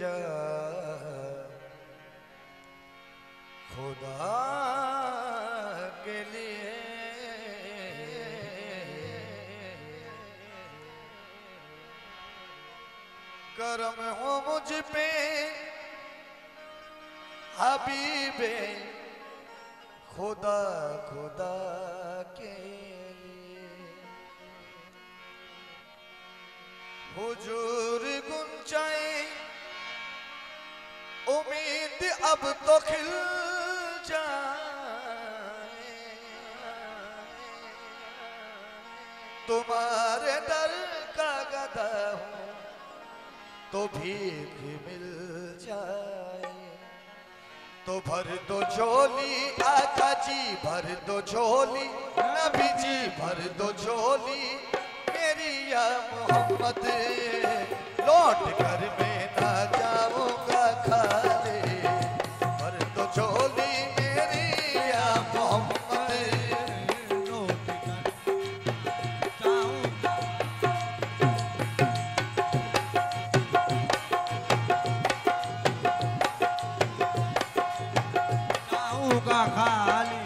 जा। खुदा के लिए। करम हो मुझ पे हबीबे। खुदा खुदा के हुजूर उम्मीद अब तो खिल जाए। तुम्हारे दर का गदा हूँ तो भीख मिल जाए। तो भर दो झोली आका जी भर दो झोली नबी जी भर दो झोली, मेरी या मोहम्मद लौट कर मैं जाऊँगा खाली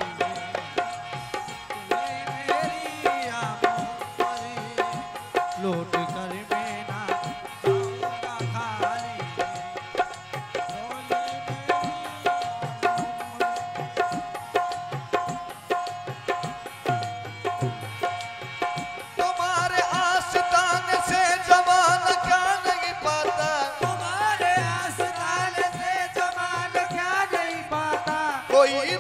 Oh, yeah.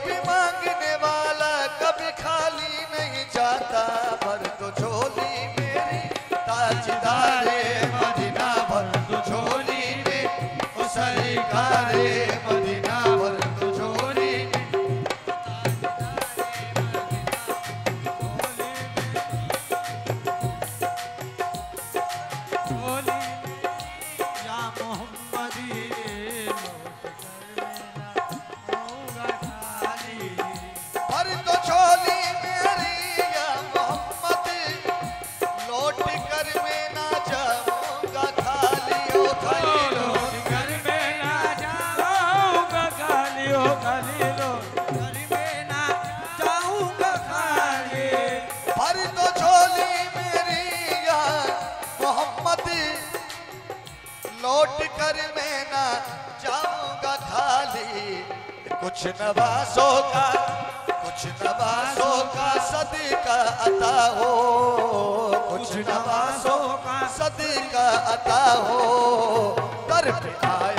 भर तो झोली मेरी या मोहम्मद, लौट कर मैं ना जाऊँगा खाली। कुछ नवासों का, कुछ नवासों का सदका अता हो। कुछ नवासों का सदका अता हो। पे आया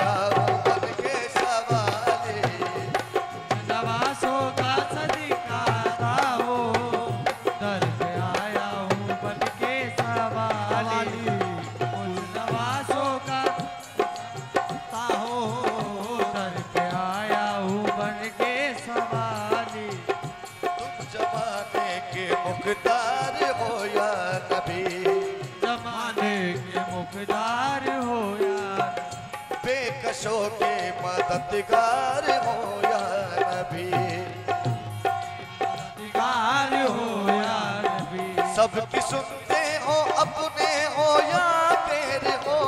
के मुख्तार हो या नबी जमाने के मुखदार हो यार बेकसों के मददगार हो या नबी अधिकार हो यार भी सबकी सुनते हो अपने हो या तेरे हो?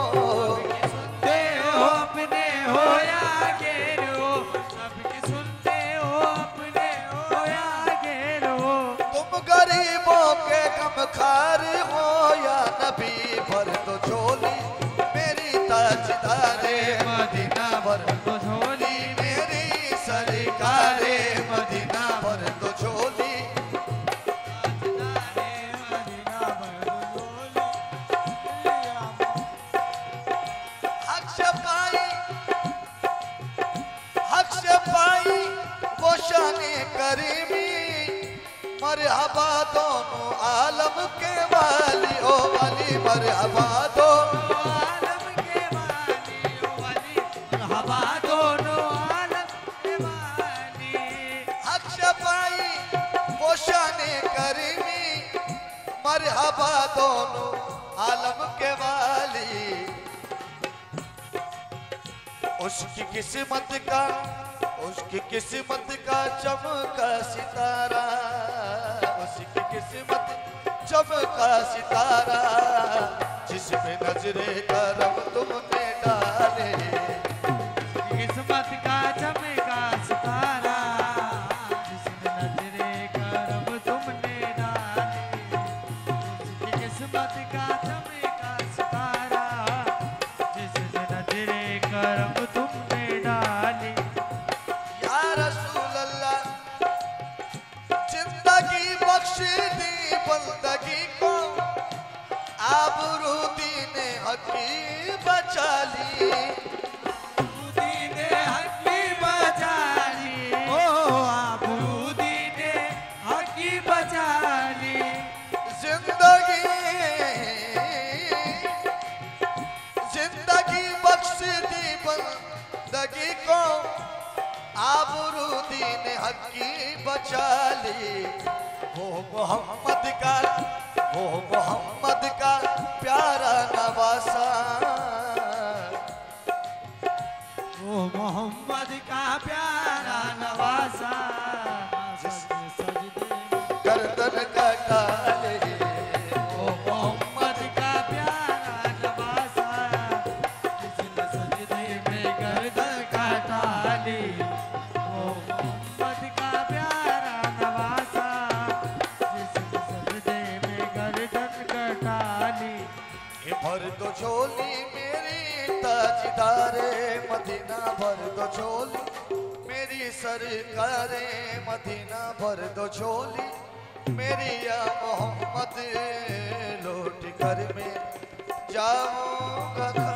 भर तो झोली मेरी ताजदारे मदीना भर तो झोली मेरी सरकारे, मदीना भर तो झोली। तारे मदीना भर दो झोली हक से पाई हक से पाई, वो शानी करीमी, मरहबा दोनों आलम के वाली, ओ वाली हवा दोनों आलम के वाली हक से पाई वो शानी करीमी मरहबा दोनों आलम के वाली। उसकी किस्मत का, उसकी किस्मत का चमका सितारा। उसकी किस्मत चमका सितारा जिस पे नजरे करम तुमने डाले। किस्मत का चमका सितारा जिसमें नजरे करम तुमने डाली। किस्मत का चमका सितारा जिस हकी बचा बचाली ज़िंदगी को आबरूदीन हकी बचा ली। वो मोहम्मद का वो मोहम्मद मोहम्मद का प्यारा नवासा। सजदे गर्दन कटा ले ओ मोहम्मद का प्यारा नवासा। जिसने सजदे में गर्दन काटा ली ओ मोहम्मद का प्यारा नवासा। जिसने सजदे में ताजदारे मदीना भर दो झोली। मेरी सरकारे मदीना भर दो झोली। मेरी या मोहम्मद, लौट कर में जाऊँगा।